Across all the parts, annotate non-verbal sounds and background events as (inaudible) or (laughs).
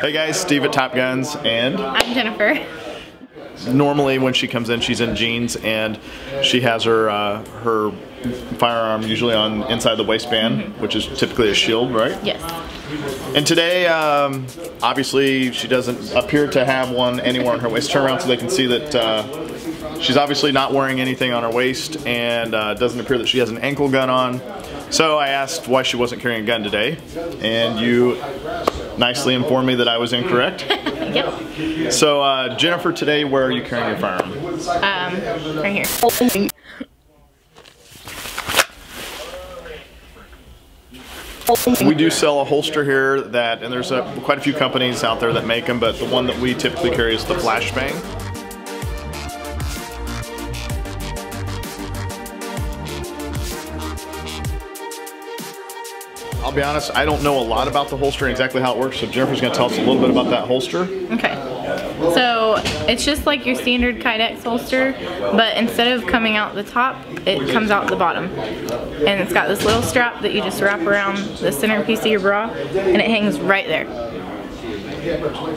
Hey guys, Steve at Top Guns, and I'm Jennifer. normally when she comes in, she's in jeans and she has her uh, her firearm usually on inside the waistband, Mm-hmm. which is typically a shield, right? Yes. And today, um, obviously, she doesn't appear to have one anywhere on her waist. Turn around so they can see that uh, she's obviously not wearing anything on her waist and uh, doesn't appear that she has an ankle gun on. So I asked why she wasn't carrying a gun today, and you nicely informed me that I was incorrect. (laughs) Yep. So uh, Jennifer, today, where are you carrying your firearm? Um, right here. We do sell a holster here that, and there's a, quite a few companies out there that make them, but the one that we typically carry is the Flashbang. I'll be honest, I don't know a lot about the holster and exactly how it works, so Jennifer's going to tell us a little bit about that holster. Okay. So it's just like your standard Kydex holster, but instead of coming out the top, it comes out the bottom. And it's got this little strap that you just wrap around the centerpiece of your bra, and it hangs right there.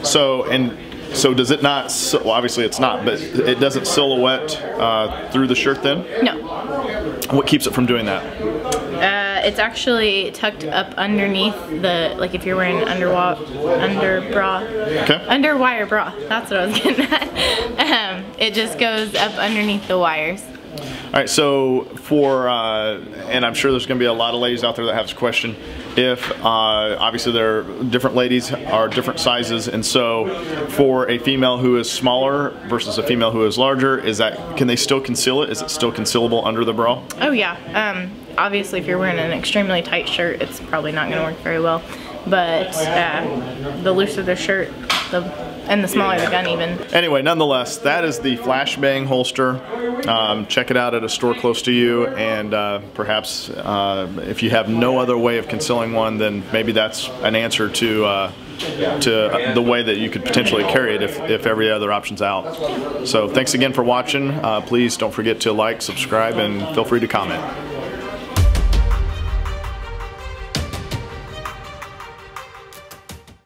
So, and so does it not, well obviously it's not, but it doesn't silhouette uh, through the shirt then? No. What keeps it from doing that? It's actually tucked up underneath the, like if you're wearing an underwa under bra, Okay. under wire bra, that's what I was (laughs) getting at. Um, it just goes up underneath the wires. All right, so for, uh, and I'm sure there's going to be a lot of ladies out there that have this question. If uh, obviously there are different ladies are different sizes, and so for a female who is smaller versus a female who is larger, is that can they still conceal it? Is it still concealable under the bra? Oh yeah. Um, obviously, if you're wearing an extremely tight shirt, it's probably not going to work very well. But uh, the looser the shirt, the and the smaller the gun, even. Anyway, nonetheless, that is the flashbang holster. Um, check it out at a store close to you, and uh, perhaps uh, if you have no other way of concealing one, then maybe that's an answer to uh, to the way that you could potentially carry it if, if every other option's out. So thanks again for watching. Uh, please don't forget to like, subscribe, and feel free to comment.